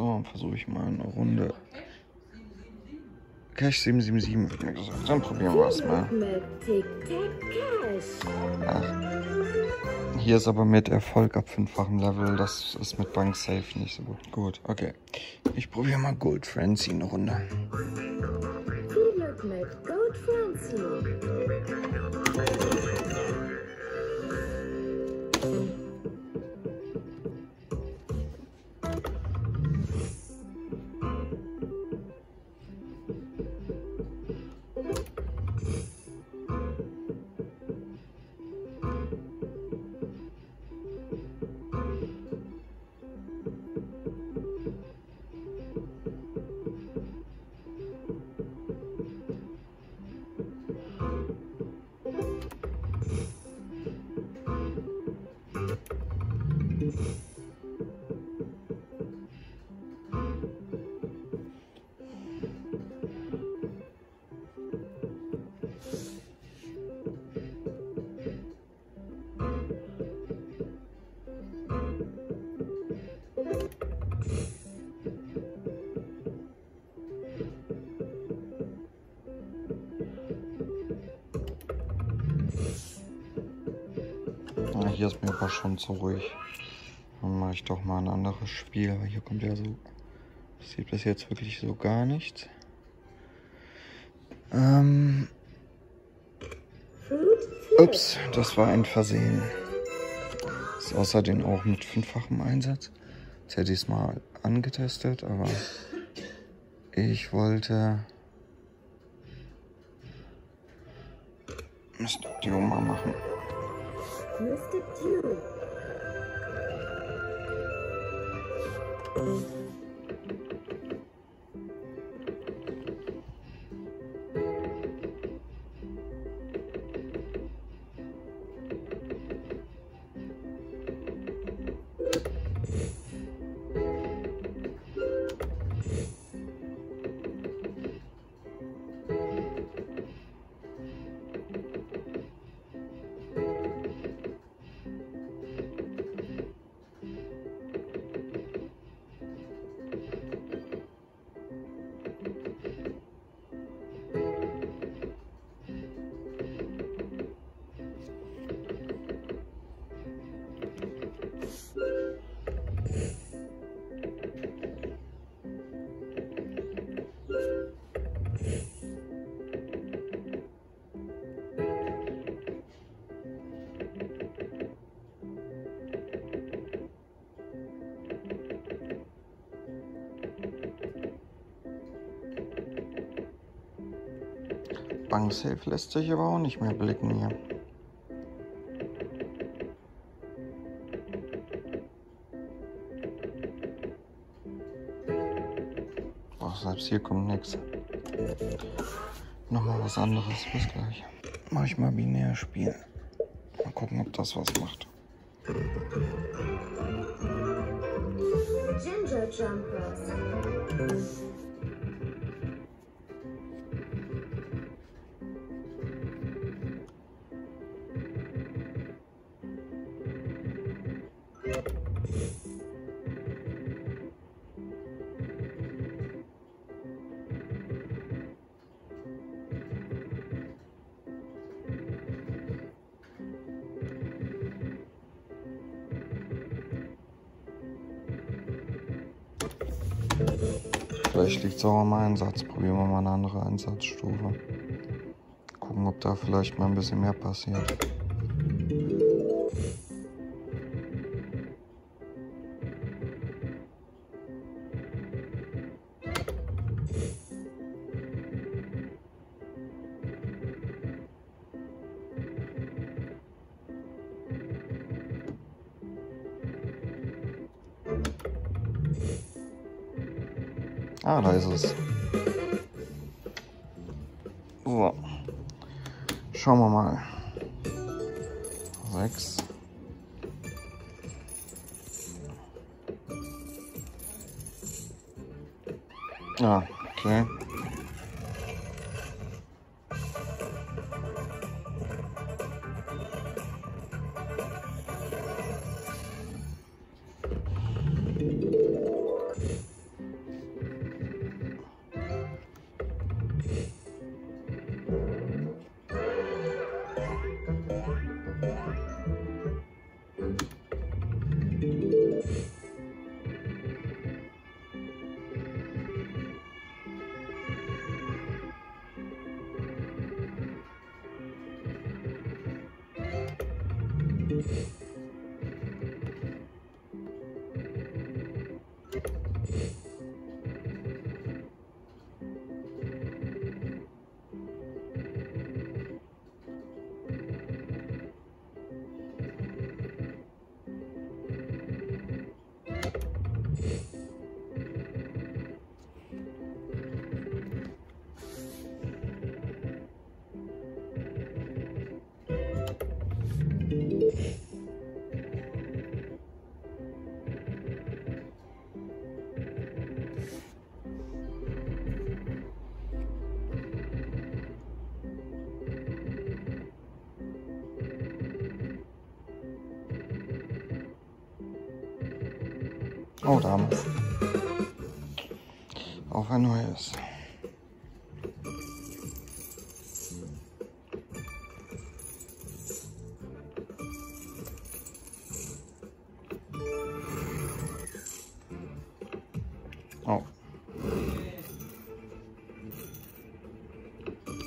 So, versuche ich mal eine Runde. Cash 777 wird mir gesagt. Dann probieren wir es mal. Ach. Hier ist aber mit Erfolg ab fünffachem Level. Das ist mit Bank Safe nicht so gut. Gut, okay. Ich probiere mal Gold Frenzy eine Runde. Gold Frenzy. Hier ist mir aber schon zu ruhig. Dann mache ich doch mal ein anderes Spiel, weil hier kommt ja so. Passiert bis jetzt wirklich so gar nichts. Ähm. Ups, das war ein Versehen. Ist außerdem auch mit fünffachem Einsatz. Jetzt hätte ich es mal angetestet, aber ich wollte Mr. Dio mal machen. Mr. Dew. Banksafe lässt sich aber auch nicht mehr blicken hier. Ach, selbst hier kommt nichts. Nochmal was anderes. Bis gleich. Mach ich mal binär spielen. Mal gucken, ob das was macht. Ginger Jumpers. Vielleicht liegt es auch am Einsatz. Probieren wir mal eine andere Einsatzstufe. Gucken, ob da vielleicht mal ein bisschen mehr passiert. Ah, da ist es. So. Schauen wir mal. Sechs. Ah, okay. Oh, Dame. Auch ein neues. Oh.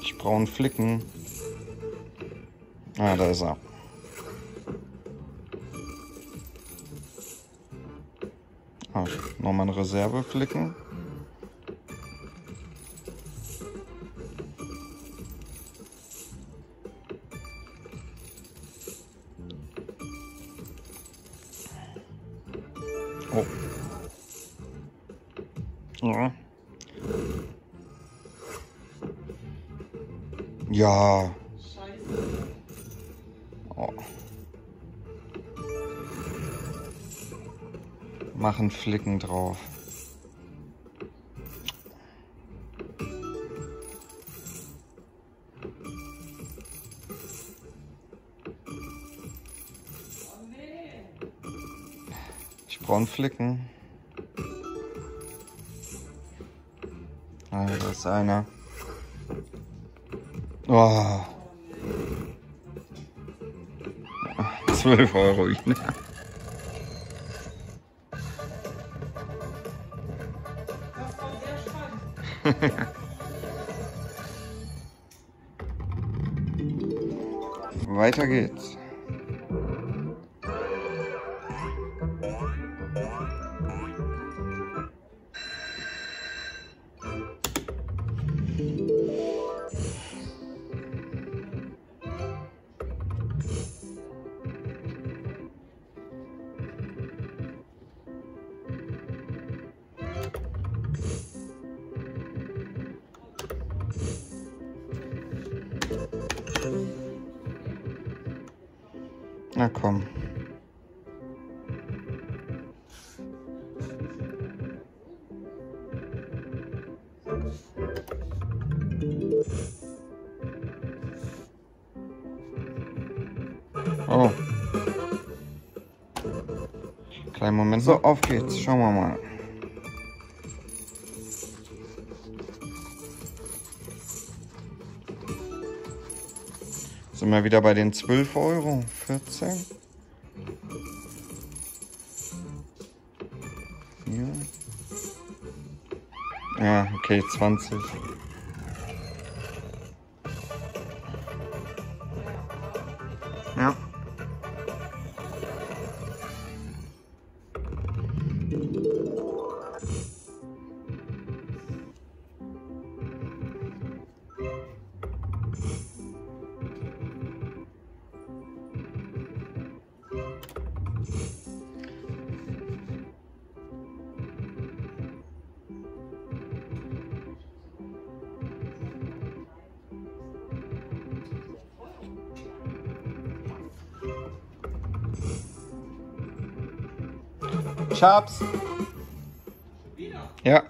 Ich brauche einen Flicken. Ah, da ist er. Ah, nochmal eine Reserve flicken. Oh. Ja. Ja. Machen Flicken drauf. Ich brauche Flicken. Ah, da ist einer. Oh. 12 Euro. Weiter geht's. Na komm. Oh. Kleinen Moment. So, auf geht's. Schauen wir mal. Sind wir wieder bei den 12 Euro? 14? Hier. Ja, okay, 20. Ja. Schabs. Ja.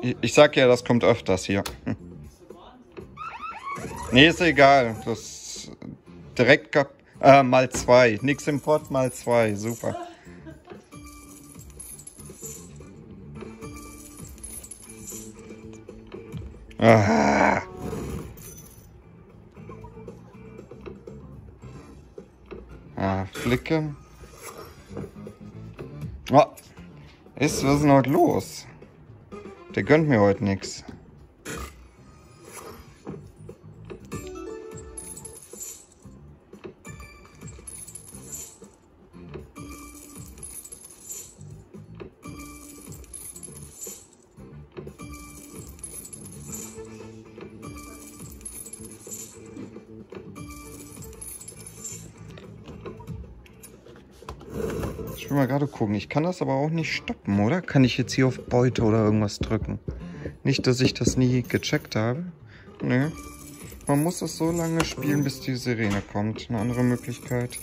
Ich, ich sag ja, das kommt öfters hier. Nee, ist egal. Das direkt kap äh, mal zwei. Nix Import mal zwei. Super. Ah. Ah, flicken. Oh, ist, was ist denn heute los? Der gönnt mir heute nichts. Ich will mal gerade gucken. Ich kann das aber auch nicht stoppen, oder? Kann ich jetzt hier auf Beute oder irgendwas drücken? Nicht, dass ich das nie gecheckt habe. Nö. Man muss es so lange spielen, bis die Sirene kommt. Eine andere Möglichkeit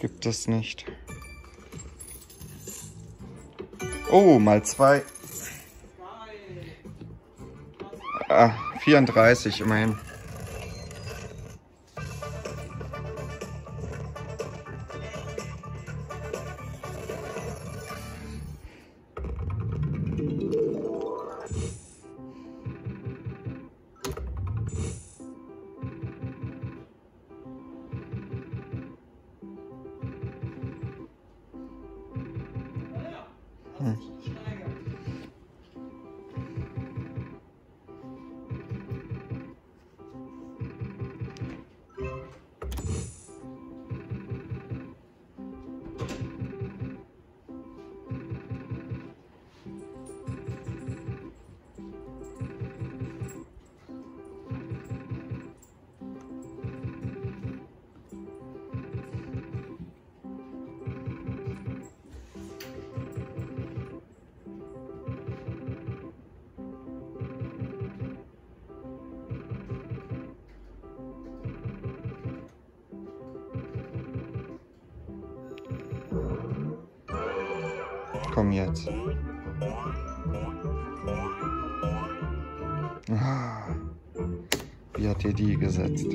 gibt es nicht. Oh, mal zwei. Ah, 34 immerhin. Komm jetzt. Wie hat dir die gesetzt?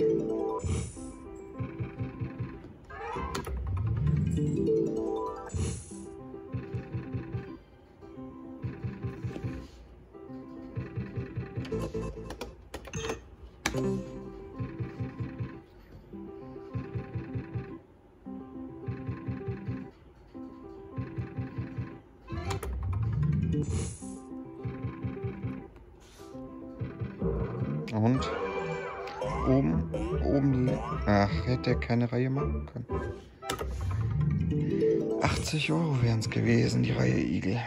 Und oben, oben, ach, hätte er keine Reihe machen können. 80 Euro wären es gewesen, die Reihe Igel.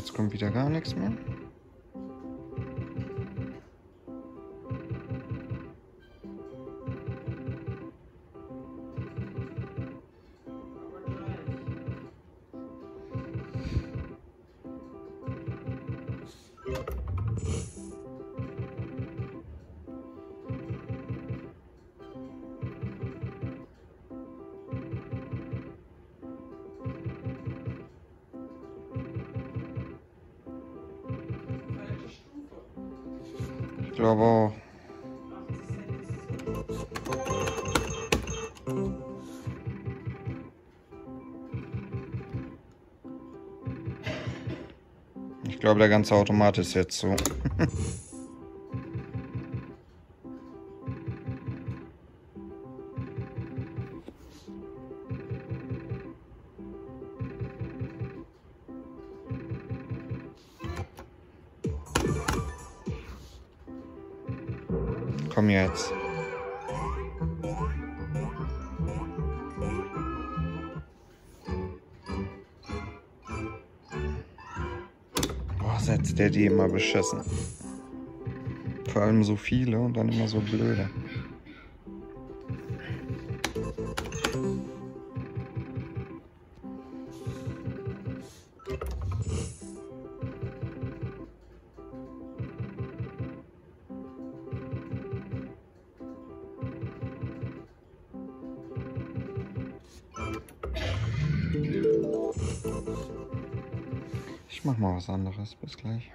Jetzt kommt wieder gar nichts mehr. Glaube auch. 80 Cent. Ich glaube, der ganze Automat ist jetzt so. jetzt. Boah, setzt der die immer beschissen. Vor allem so viele und dann immer so blöde. Was anderes. Bis gleich.